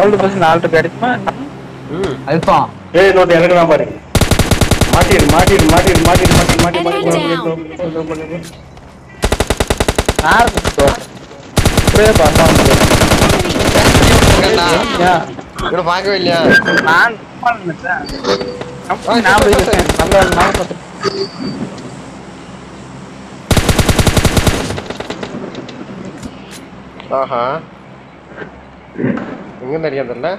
Gold bus நாலு கிடைக்குமா ம் அல்பம் ஏய் இன்னொரு இறங்குறான் பாரு மாட்டிடு மாட்டிடு மாட்டிடு மாட்டிடு மாட்டி மாட்டி பஸ் அப்படியே பார்த்தா இருக்கேன்டா. ஏன் ഇങ്ങനെ അടിക്കാൻ തരണ്ടേ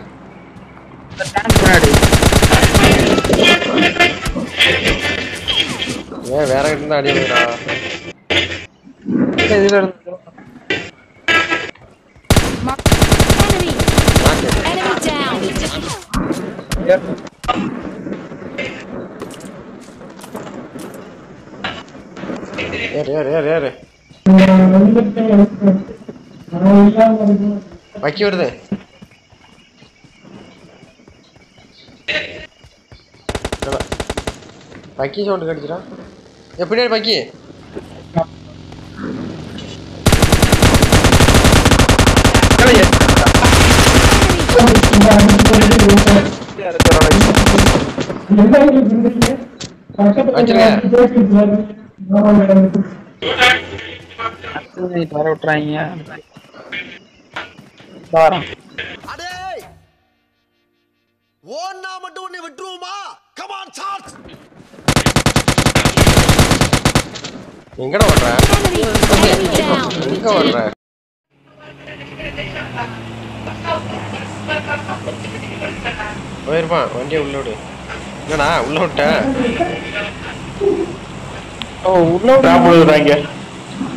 ഏ വേറെ കിട്ടുന്ന അടി ബാക്കി വരുന്നേ பக்கி சவுண்ட் கடிச்சிடா எப்படி பக்கி? வர விட்டுறாங்க ஓன்னா மட்டும் உன்னை விட்டுருவோமா? கமான் சார்ஜ் எங்கடா ஓடுற. எங்க ஓடுற? போயிருப்பான். வண்டியை உள்ள விடு. என்னடா உள்ள விட்ட? ஓ உள்ள டிராப் விழுறாங்க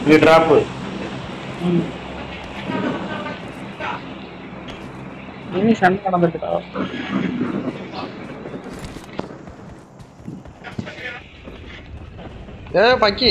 இது டிராப் இனி சண்டை நடந்துட்டுடா ஏ பக்கி.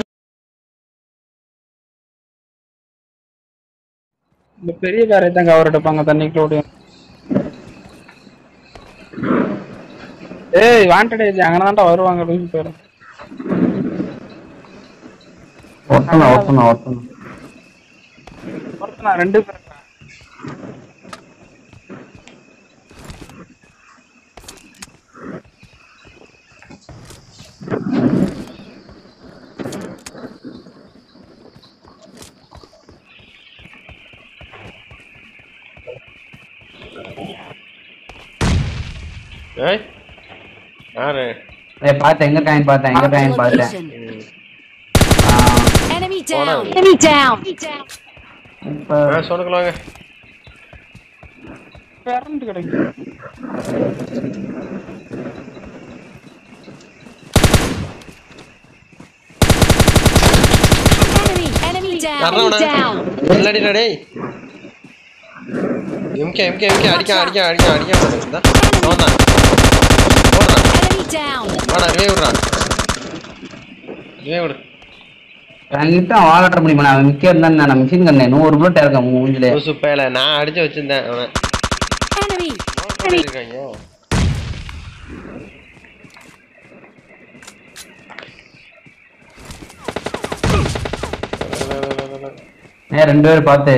இந்த பெரிய காரை தான் கவர் எடுப்பாங்க தண்ணிக்குள்ள ஏய் வாண்டட் ஏஜ் அங்கே தான்டா வருவாங்க போயிடும் ஒருத்தனா ஒருத்தனா ஒருத்தனா. ஒருத்தனா ரெண்டு பேர். ஏய் யாரு ஏய் பார்த்தேன் எங்க காயின் பார்த்தேன் எங்க Mark the காயின் பார்த்தேன் location. ஆ, Enemy down. Order. Enemy down. இப்ப ஆ சொல்லுங்களாங்க கரண்ட் கிடைக்கும் Enemy. Enemy down. யாரா Enemy down. இல்லடிடா டேய் எம்கே எம்கே எம்கே அடிக்க அடிக்க அடிக்க அடிக்க இந்தா அவன் தான் ஓடுறான் Enemy down. வாடா ரிவே விடுறான் ரிவே விடு. என்கிட்ட வாழட்ட முடியுமா? நான் மிக்க இருந்தா நான் மிஷின் கண்ணே நூறு புல்லட் இருக்கேன் மூஞ்சில. லூசு பேல நான் அடிச்சு வச்சிருந்தேன் அவனை. Enemy. அவன் இருக்காங்க ஏன் ரெண்டு பேரும் பார்த்து.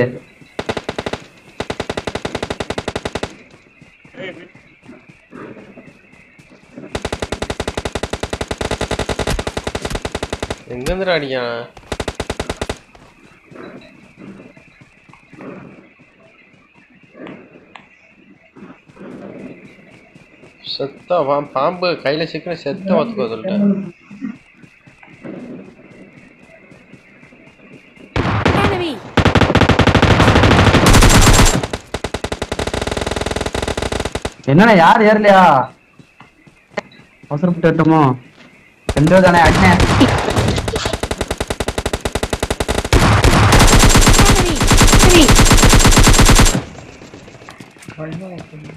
எங்க இருந்து அடிக்கான் செத்தா பா- பாம்பு கையில சிக்கின செத்த வாத்துக்கோ சொல்லிட்டேன். என்னண்ணா யார் ஏறலையா? அவசரப்பட்டு ரெண்டு தானே அடிச்சேன் Больное это не.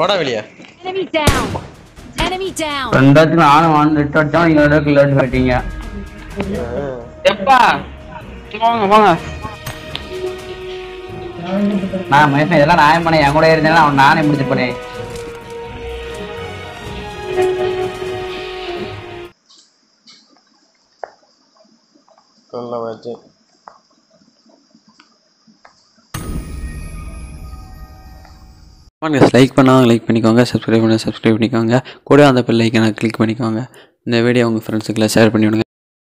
ஓட enemy down. Enemy down. ரெண்டாவது நானும் வந்துட்டு அடிச்சா நீங்க ரெண்டு கில்லட் எப்பா? போங்க போங்க நான் மனுஷன் இதெல்லாம் நியாயம் பண்ணேன்? என் கூட இருந்தேன்னா அவன் நானே முடிச்சு பண்ணேன் நல்ல வச்சு வாங்க லைக் பண்ணாங்க லைக் பண்ணிக்கோங்க சப்ஸ்கிரைப் பண்ண சப்ஸ்கிரைப் பண்ணிக்கோங்க. கூட அந்த பெல் ஐக்கனை கிளிக் பண்ணிக்கோங்க. இந்த வீடியோ உங்கள் ஃப்ரெண்ட்ஸுக்கெல்லாம் ஷேர் பண்ணி விடுங்க